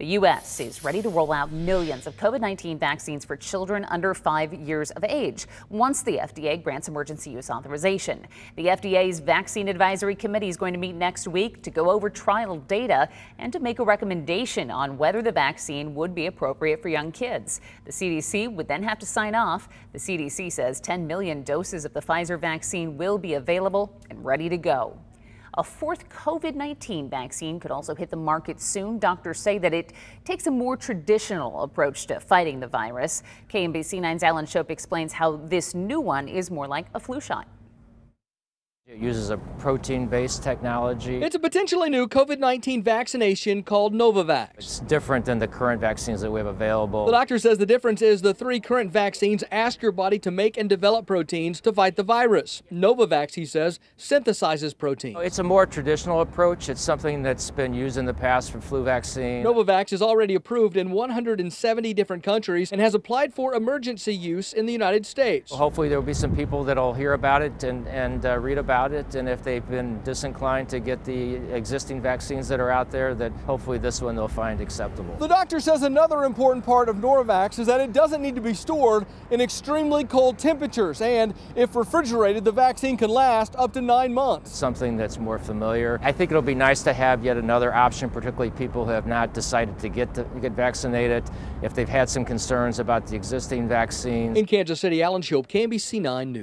The U.S. is ready to roll out millions of COVID 19 vaccines for children under five years of age once the FDA grants emergency use authorization. The FDA's Vaccine Advisory Committee is going to meet next week to go over trial data and to make a recommendation on whether the vaccine would be appropriate for young kids. The CDC would then have to sign off. The CDC says 10 million doses of the Pfizer vaccine will be available and ready to go. A fourth COVID 19 vaccine could also hit the market soon. Doctors say that it takes a more traditional approach to fighting the virus. KMBC 9's Alan Shope explains how this new one is more like a flu shot. It uses a protein-based technology. It's a potentially new COVID-19 vaccination called Novavax. It's different than the current vaccines that we have available. The doctor says the difference is the three current vaccines ask your body to make and develop proteins to fight the virus. Novavax, he says, synthesizes protein. It's a more traditional approach. It's something that's been used in the past for flu vaccine. Novavax is already approved in 170 different countries and has applied for emergency use in the United States. Well, hopefully there will be some people that will hear about it and, and uh, read about about it, and if they've been disinclined to get the existing vaccines that are out there, that hopefully this one they'll find acceptable. The doctor says another important part of Novavax is that it doesn't need to be stored in extremely cold temperatures, and if refrigerated, the vaccine can last up to nine months. Something that's more familiar. I think it'll be nice to have yet another option, particularly people who have not decided to get to get vaccinated, if they've had some concerns about the existing vaccines. In Kansas City, Alan Shope, KMBC 9 News.